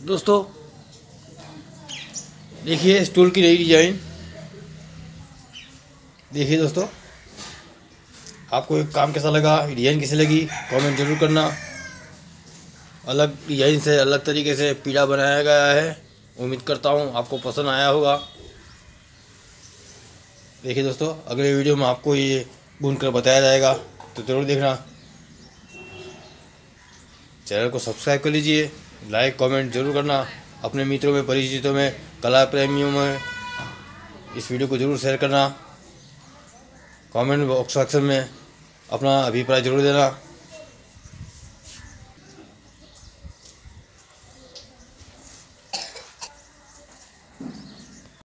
दोस्तों, देखिए स्टूल की नई डिज़ाइन देखिए दोस्तों, आपको एक काम कैसा लगा डिज़ाइन कैसी लगी कमेंट ज़रूर करना। अलग डिज़ाइन से, अलग तरीके से पीड़ा बनाया गया है। उम्मीद करता हूँ आपको पसंद आया होगा। देखिए दोस्तों, अगले वीडियो में आपको ये बुन कर बताया जाएगा तो ज़रूर देखना। चैनल को सब्सक्राइब कर लीजिए लाइक कमेंट ज़रूर करना, अपने मित्रों में, परिचितों में, कला प्रेमियों में। इस वीडियो को ज़रूर शेयर करना। कमेंट बॉक्स सेक्शन में अपना अभिप्राय ज़रूर देना।